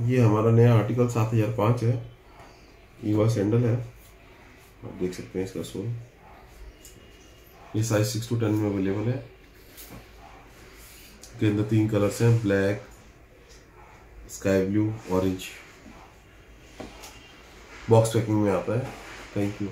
ये हमारा नया आर्टिकल सात हज़ार पाँच है। ईवा सैंडल है। आप देख सकते हैं इसका सोल ये साइज़ सिक्स टू टेन में अवेलेबल है। इसके अंदर तीन कलर्स हैं black sky blue orange box packing में आता है। Thank you